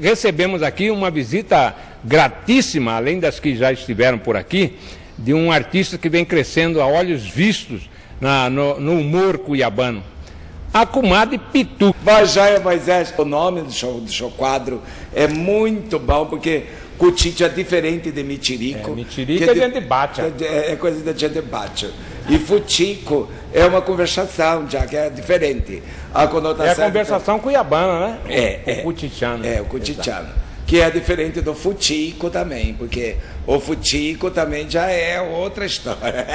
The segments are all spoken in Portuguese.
Recebemos aqui uma visita gratíssima, além das que já estiveram por aqui, de um artista que vem crescendo a olhos vistos na, no, no, humor cuiabano. A comadre Pitu. Vajaia Moisés, o nome do show, do show quadro é muito bom, porque Cutite é diferente de Mitirico. É, Mitirico é, de, gente bate. É, é coisa de gente bate. E Futico é uma conversação, já que é diferente. A conotação. É a conversação cuiabana, né? É. O, é, o cutitiano. É, o cutitiano. Que é diferente do futico também, porque o futico também já é outra história.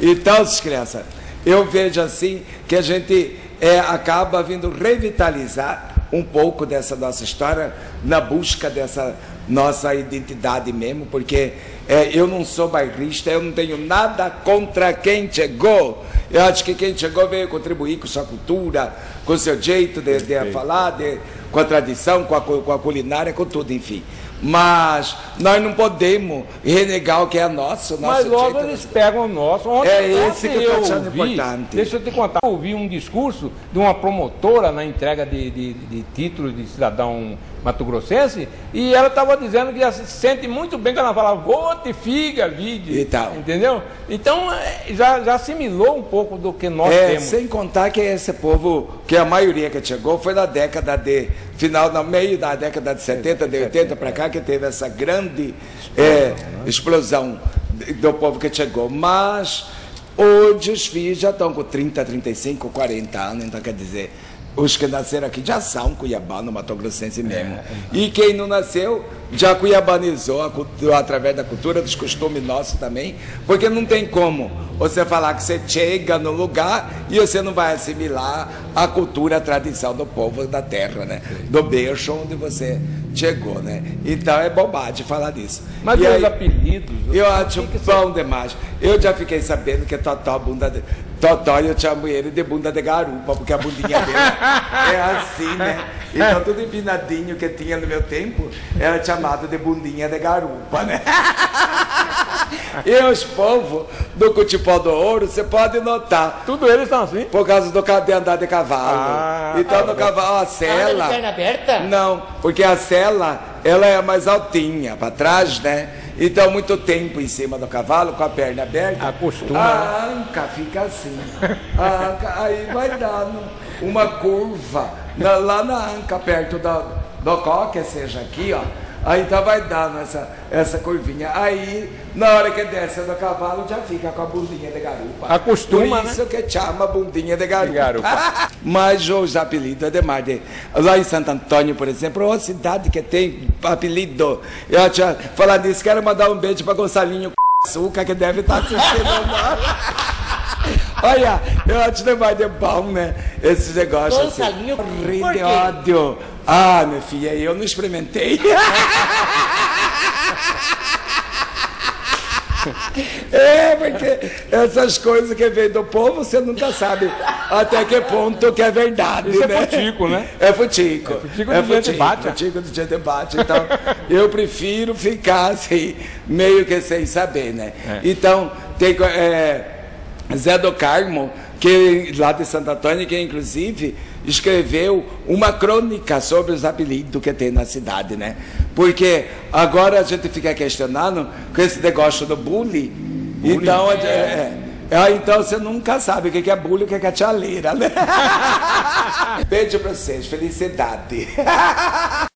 então, crianças, eu vejo assim que a gente é, acaba vindo revitalizar um pouco dessa nossa história na busca dessa nossa identidade mesmo, porque é, eu não sou bairrista, eu não tenho nada contra quem chegou. Eu acho que quem chegou veio contribuir com sua cultura, com seu jeito de, de falar, de, com a tradição, com a, com a culinária, com tudo, enfim. Mas nós não podemos renegar o que é nosso. nosso Mas logo eles pegam o nosso. Ontem, é esse que eu estou achando importante. Deixa eu te contar. Eu ouvi um discurso de uma promotora na entrega de, de, de títulos de cidadão mato-grossense e ela estava dizendo que se sente muito bem quando ela fala vote, figa, vide. E tal. Entendeu? Então é, já, já assimilou um pouco do que nós é, temos. Sem contar que esse povo, que a maioria que chegou foi na década de. final, no meio da década de 70, de 80 para cá, que teve essa grande é, explosão do povo que chegou. Mas hoje os filhos já estão com 30, 35, 40 anos, então quer dizer os que nasceram aqui já são cuiabano, matogrossense mesmo. É. E quem não nasceu já cuiabanizou cultura, através da cultura, dos costumes nossos também, porque não tem como você falar que você chega no lugar e você não vai assimilar a cultura, a tradição do povo da terra, né? Do berço onde você chegou, né? Então é bobagem falar disso. Mas e os aí, apelidos? Eu acho bom demais. Eu já fiquei sabendo que Totó bunda de... Totó eu chamo ele de bunda de garupa, porque a bundinha dele é assim, né? Então tudo empinadinho que tinha no meu tempo era chamado de bundinha de garupa, né? E os povos do Cutipó do Ouro, você pode notar. Tudo eles estão assim? Por causa do de andar de cavalo. Ah, então ah, no cavalo, a cela. Ah, perna aberta? Não, porque a cela, ela é mais altinha, para trás, né? Então, muito tempo em cima do cavalo, com a perna aberta. Acostuma. A anca fica assim. A anca, aí vai dando uma curva na, lá na anca, perto do, do coque, seja aqui, ó. Aí então vai dando essa, essa curvinha. Aí, na hora que desce do cavalo, já fica com a bundinha de garupa. Acostuma, Por isso né? que chama bundinha de garupa. De garupa. Mas os apelidos é demais. De... Lá em Santo Antônio, por exemplo, é uma cidade que tem apelido. Eu tinha falar disso, quero mandar um beijo para Gonçalinho Açúcar, que deve estar tá assistindo Olha, eu acho demais de bom, né? Esses negócios Gonçalinho, assim. Rir de ódio. Ah, minha filha, eu não experimentei. É, porque essas coisas que vem do povo, você nunca sabe até que ponto que é verdade. Isso né? é futico, né? É futico. É futico é futico, debate. Futico do dia debate. Então, eu prefiro ficar assim, meio que sem saber, né? É. Então, tem. É, Zé do Carmo, que lá de Santo Antônio, que inclusive escreveu uma crônica sobre os apelidos que tem na cidade, né? Porque agora a gente fica questionando com esse negócio do bullying. bullying então, é, é, é, então você nunca sabe o que é bullying e o que é chaleira, né? Beijo para vocês, felicidade.